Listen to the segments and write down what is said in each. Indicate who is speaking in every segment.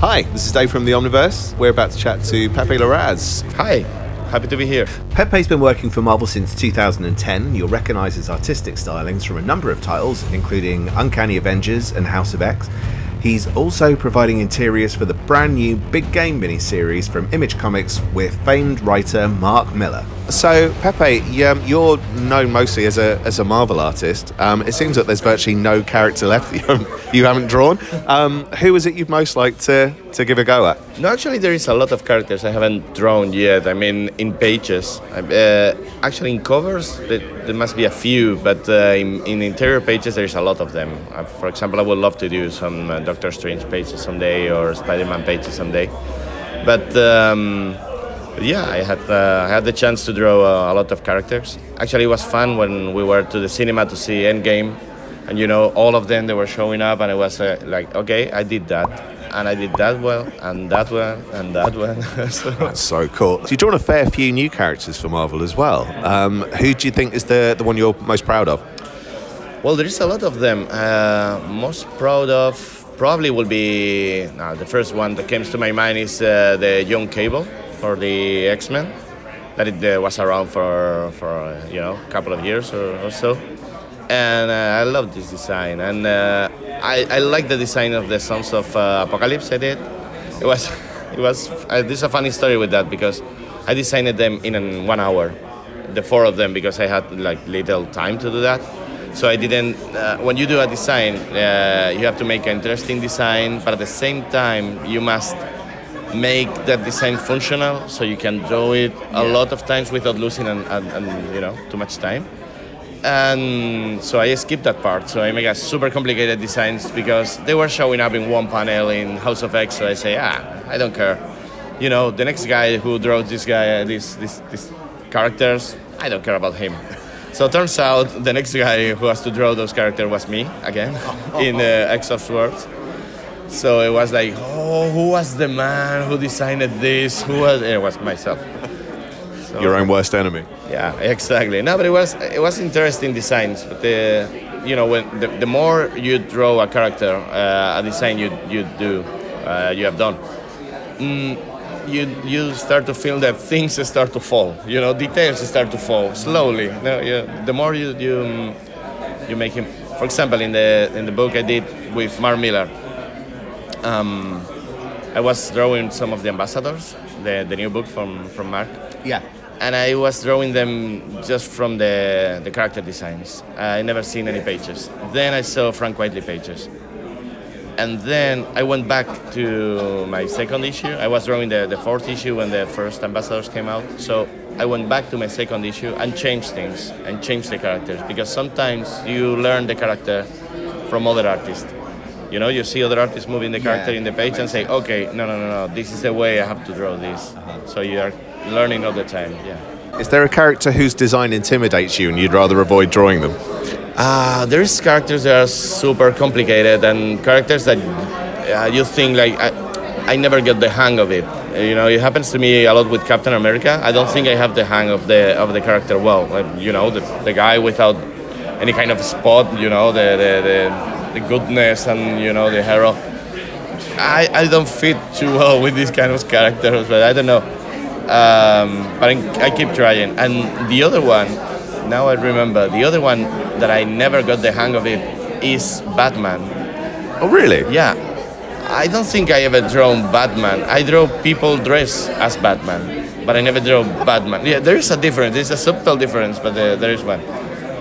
Speaker 1: Hi, this is Dave from the Omniverse. We're about to chat to Pepe Larraz.
Speaker 2: Hi, happy to be here.
Speaker 1: Pepe's been working for Marvel since 2010. You'll recognise his artistic stylings from a number of titles, including Uncanny Avengers and House of X. He's also providing interiors for the brand new Big Game miniseries from Image Comics with famed writer Mark Millar. So, Pepe, you're known mostly as a, as a Marvel artist. Um, it seems that there's virtually no character left that you haven't, you haven't drawn. Um, who is it you'd most like to, to give a go at?
Speaker 2: No, actually, there is a lot of characters I haven't drawn yet. I mean, in pages. Uh, actually, in covers, there, must be a few, but uh, in, in, interior pages, there's a lot of them. Uh, for example, I would love to do some uh, Doctor Strange pages someday or Spider Man pages someday. But. Um, yeah, I had uh, I had the chance to draw uh, a lot of characters. Actually, it was fun when we were to the cinema to see Endgame, and you know all of them they were showing up, and it was uh, like, okay, I did that, and I did that well, and that one, and that one.
Speaker 1: so. That's so cool. So you've drawn a fair few new characters for Marvel as well. Um, who do you think is the the one you're most proud of?
Speaker 2: Well, there is a lot of them. Uh, most proud of probably will be the first one that comes to my mind is uh, the young Cable for the X Men that it uh, was around for for uh, you know a couple of years or, or so, and uh, I love this design and uh, I, I like the design of the Sons of uh, Apocalypse. I did. It was it was uh, this is a funny story with that because I designed them in one hour, the four of them because I had like little time to do that. So I didn't. when you do a design, you have to make an interesting design, but at the same time you must make that design functional so you can draw it a yeah. lot of times without losing and, you know too much time and so I skipped that part so I make a super complicated designs because they were showing up in one panel in House of X so I say ah I don't care you know the next guy who draws this guy these these, these characters I don't care about him so turns out the next guy who has to draw those characters was me again in uh, X of Swords so it was like, oh, who was the man who designed this? Who was? It was myself.
Speaker 1: So, Your own worst enemy.
Speaker 2: Yeah, exactly. No, but it was it was interesting designs. But the, you know, when the, the more you draw a character, uh, a design you you do, uh, you have done. Mm, you you start to feel that things start to fall. You know, details start to fall slowly. You know, you, the more you you you make him. For example, in the in the book I did with Mark Millar, um, I was drawing some of the ambassadors, the, the new book from, from Mark.
Speaker 1: Yeah.
Speaker 2: And I was drawing them just from the, the character designs. I never seen any pages. Then I saw Frank Quitely pages. And then I went back to my second issue. I was drawing the, the fourth issue when the first ambassadors came out. So I went back to my second issue and changed things and changed the characters because sometimes you learn the character from other artists you know, you see other artists moving the character yeah. in the page and say, okay, no, no, no, no, this is the way I have to draw this. Uh-huh. So you are learning all the time. Yeah.
Speaker 1: Is there a character whose design intimidates you and you'd rather avoid drawing them?
Speaker 2: Uh, there's characters that are super complicated and characters that uh, you think like I, I never get the hang of it. You know, it happens to me a lot with Captain America. I don't think I have the hang of the of the character well. Like, you know, the, the guy without any kind of spot. You know, the the, the the goodness and you know the hero. I, I don't fit too well with these kind of characters, but I don't know. Um, but I, I keep trying. And the other one, now I remember, the other one that I never got the hang of it is Batman.
Speaker 1: Oh, really?
Speaker 2: Yeah. I don't think I ever drawn Batman. I draw people dressed as Batman, but I never draw Batman. Yeah, there is a difference. There's a subtle difference, but uh, there is one.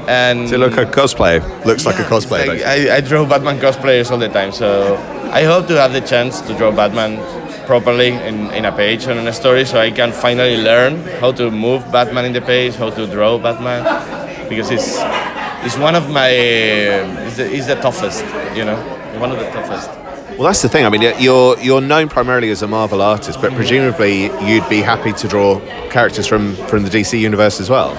Speaker 1: And so look a cosplay looks yeah, like a cosplay. Like,
Speaker 2: I, I draw Batman cosplayers all the time, so I hope to have the chance to draw Batman properly in, in a page and in a story, so I can finally learn how to move Batman in the page, how to draw Batman, because it's it's one of my it's the, it's the toughest, you know, one of the toughest.
Speaker 1: Well, that's the thing. I mean, you're you're known primarily as a Marvel artist, but presumably you'd be happy to draw characters from from the DC universe as well.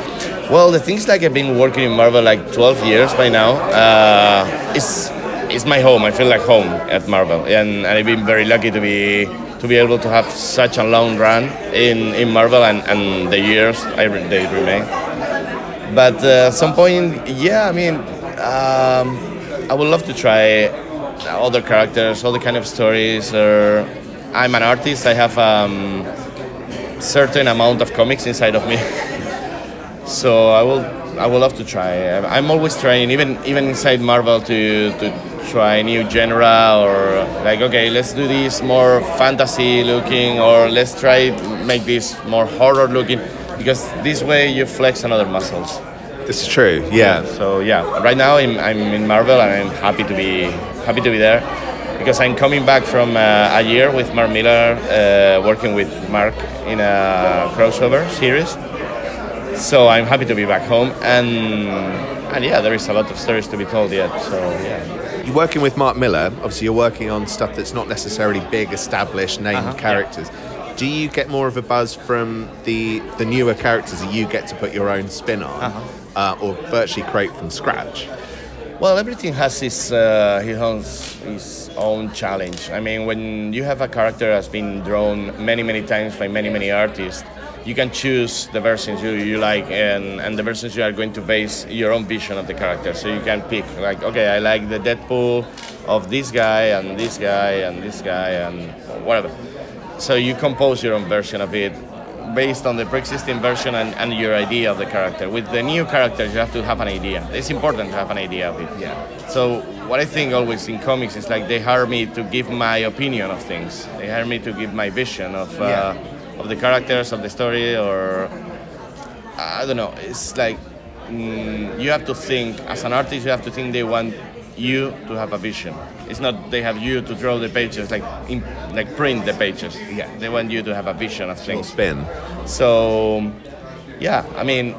Speaker 2: Well, the things like I've been working in Marvel like 12 years by now. Uh, it's it's my home. I feel like home at Marvel, and, and I've been very lucky to be to be able to have such a long run in, in Marvel and, and the years I, they remain. But uh, at some point, yeah, I mean, um, I would love to try other characters, other kind of stories, or I'm an artist. I have um, certain amount of comics inside of me. so I will I would love to try. I'm always trying, even even inside Marvel, to to try new genre or like okay, let's do this more fantasy looking, or let's try make this more horror looking, because this way you flex another muscles.
Speaker 1: This is true. Yeah.
Speaker 2: So yeah, right now I'm, I'm in Marvel and I'm happy to be happy to be there because I'm coming back from uh, a year with Mark Millar uh, working with Mark in a crossover series. So I'm happy to be back home and and yeah, there is a lot of stories to be told yet. So yeah.
Speaker 1: You're working with Mark Millar, Obviously, you're working on stuff that's not necessarily big, established, named uh-huh, characters. Yeah. Do you get more of a buzz from the the newer characters that you get to put your own spin on? Uh-huh uh, or virtually create from scratch?
Speaker 2: Well, everything has its, uh, his, own, his own challenge. I mean, when you have a character that's been drawn many, many times by many, many artists, you can choose the versions you, you like and, and the versions you are going to base your own vision of the character. So you can pick, like, okay, I like the Deadpool of this guy and this guy and this guy and whatever. So you compose your own version of it based on the pre-existing version and, and, your idea of the character. With the new characters, you have to have an idea. It's important to have an idea of it. Yeah. So what I think always in comics is like they hire me to give my opinion of things. They hire me to give my vision of uh, yeah. Of the characters of the story, or I don't know. It's like mm, you have to think as an artist. You have to think they want you to have a vision. It's not they have you to draw the pages like in, like print the pages. Yeah, they want you to have a vision of things.
Speaker 1: Spin.
Speaker 2: So, yeah, I mean,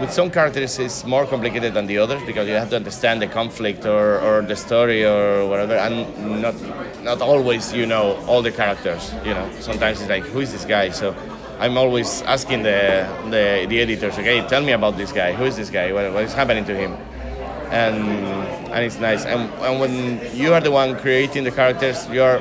Speaker 2: with some characters it's more complicated than the others because you have to understand the conflict or, or the story or whatever, and not not always you know all the characters. You know, sometimes it's like who is this guy? So. I'm always asking the, the, the editors, okay, tell me about this guy. Who is this guy? what, what is happening to him? and and it's nice. And, and when you are the one creating the characters, you're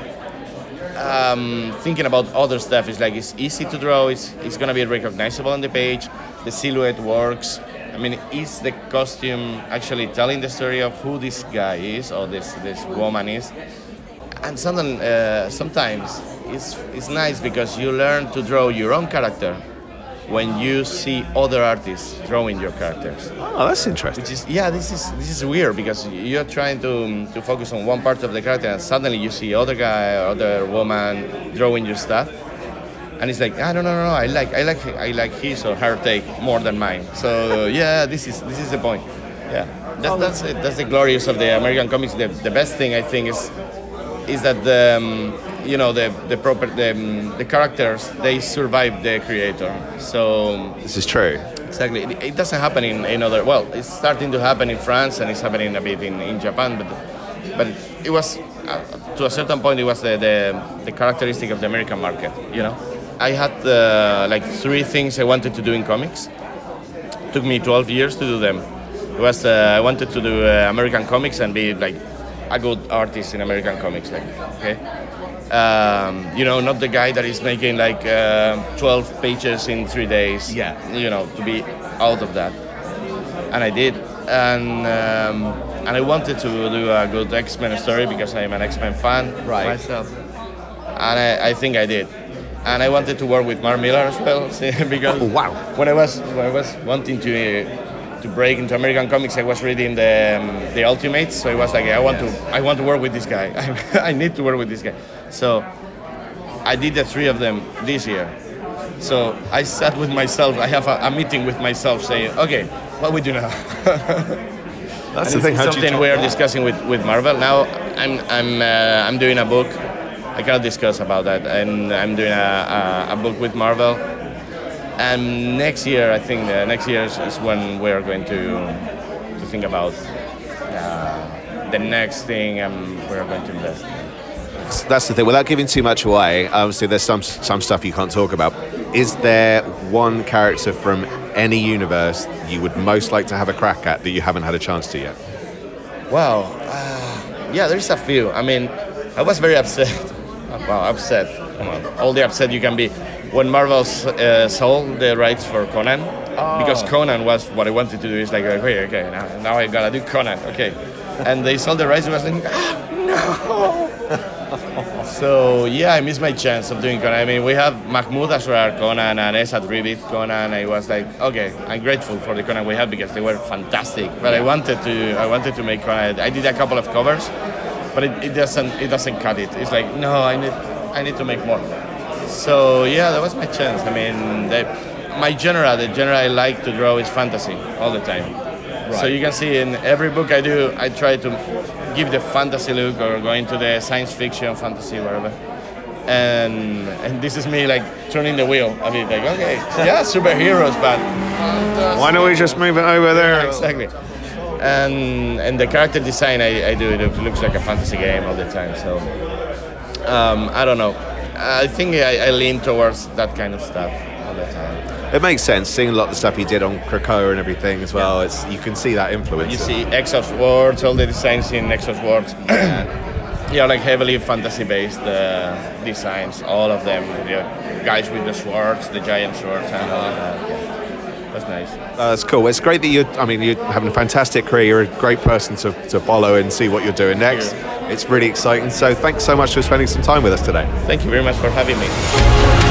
Speaker 2: um, thinking about other stuff. It's like it's easy to draw. It's it's gonna be recognizable on the page. The silhouette works. I mean, is the costume actually telling the story of who this guy is or this this woman is? And something, uh, sometimes it's it's nice because you learn to draw your own character when you see other artists drawing your characters.
Speaker 1: Oh, that's interesting.
Speaker 2: Which is yeah, this is this is weird because you're trying to to focus on one part of the character and suddenly you see other guy or other woman drawing your stuff. And it's like, I ah, don't know, no, no, I like, I like, I like his or her take more than mine. So yeah, this is this is the point. Yeah, that's oh, that's it. That's the glorious of the American comics. The, the best thing I think is is that the um, you know the the proper the, the characters they survive the creator. So
Speaker 1: this is true.
Speaker 2: Exactly. It, it, doesn't happen in, in other. Well, it's starting to happen in France and it's happening a bit in, in Japan, but but it was uh, to a certain point it was the, the, the characteristic of the American market. You know, I had uh, like three things I wanted to do in comics. It took me 12 years to do them. It was uh, I wanted to do uh, American comics and be like a good artist in American comics, like okay. Um, you know, not the guy that is making like uh, 12 pages in three days.
Speaker 1: Yeah.
Speaker 2: You know, to be out of that, and I did, and um, and I wanted to do a good X Men story because I'm an X Men fan
Speaker 1: right.
Speaker 2: myself, and I, I think I did and I wanted to work with Mark Millar as well because
Speaker 1: oh, wow.
Speaker 2: when I was when I was wanting to to break into American comics, I was reading the um, the Ultimates, so it was like I want to I want to work with this guy. I, I need to work with this guy. So I did the three of them this year. So I sat with myself. I have a, a meeting with myself, saying, "Okay, what we do now?"
Speaker 1: That's the thing.
Speaker 2: something we are discussing with, with Marvel now. I'm I'm uh, I'm doing a book. I cannot discuss about that. And I'm doing a, a, a book with Marvel and next year, I think uh, next year is, is, when we're going to to think about uh, the next thing um, we're going to invest. In.
Speaker 1: That's the thing. Without giving too much away, obviously there's some some stuff you can't talk about. Is there one character from any universe you would most like to have a crack at that you haven't had a chance to yet?
Speaker 2: Well, uh, yeah, there's a few. I mean, I was very upset. well, upset. all the upset you can be when Marvel uh, sold the rights for Conan, oh. because Conan was what I wanted to do. Is like, okay, okay, now, now I gotta do Conan, okay. And they sold the rights, and I was like, ah, no. So yeah, I missed my chance of doing Conan. I mean, we have Mahmoud Asrar Conan and Esad Ribić Conan. I was like, okay, I'm grateful for the Conan we had because they were fantastic. But I wanted to, I wanted to make Conan. I did a couple of covers, but it, it doesn't, it doesn't cut it. It's like, no, I need, I need to make more. So yeah, that was my chance. I mean, the, my genre, the genre I like to draw is fantasy all the time. So you can see in every book I do, I try to give the fantasy look or go into the science fiction, fantasy, whatever. And and this is me like turning the wheel I mean, like okay, yeah, superheroes, but
Speaker 1: Why don't we just move it over there?
Speaker 2: yeah, exactly. And and the character design I, I do it looks like a fantasy game all the time. So um, I don't know. I think I, I lean towards that kind of stuff all the time.
Speaker 1: It makes sense, seeing a lot of the stuff he did on Krakoa and everything as well. It's you can see that influence.
Speaker 2: You see X of Swords, all the designs in X of Swords. yeah, like heavily fantasy-based uh, designs, all of them. Know, guys with the swords, the giant swords, and all that. Yeah. That's nice.
Speaker 1: Uh, that's cool. It's great that you. I mean, you're having a fantastic career. You're a great person to, to follow and see what you're doing next. It's really exciting. So, thanks so much for spending some time with us today.
Speaker 2: Thank you very much for having me.